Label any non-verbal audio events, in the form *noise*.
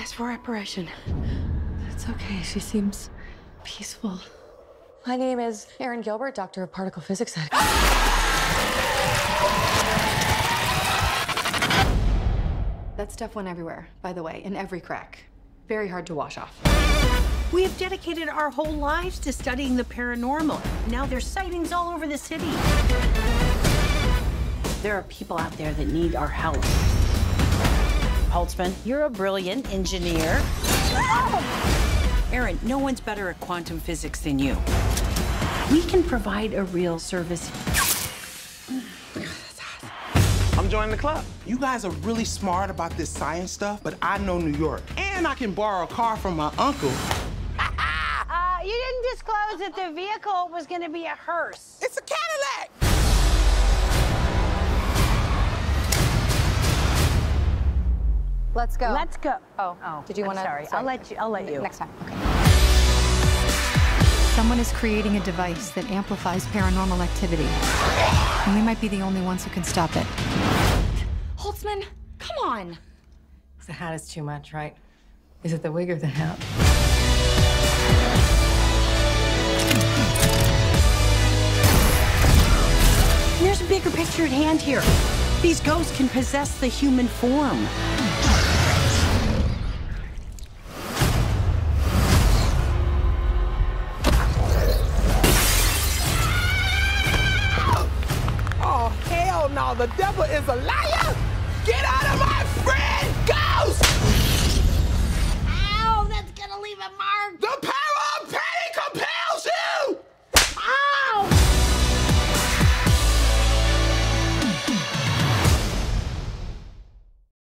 class four apparition. It's okay. She seems peaceful. My name is Erin Gilbert, Doctor of Particle Physics at. That stuff went everywhere, by the way, in every crack. Very hard to wash off. We have dedicated our whole lives to studying the paranormal. Now there's sightings all over the city. There are people out there that need our help. Holtzman, you're a brilliant engineer. Erin, no one's better at quantum physics than you. We can provide a real service. I'm joining the club. You guys are really smart about this science stuff, but I know New York. And I can borrow a car from my uncle. *laughs* Uh, you didn't disclose that the vehicle was going to be a hearse. It's a Cadillac! Let's go. Let's go. Oh, Oh, oh did you want to? Sorry, I'll let you. I'll let you. Next time. Okay. Someone is creating a device that amplifies paranormal activity. And we might be the only ones who can stop it. Holtzman, come on. The hat is too much, right? Is it the wig or the hat? There's a bigger picture at hand here. These ghosts can possess the human form. Oh, no, the devil is a liar! Get out of my friend, ghost!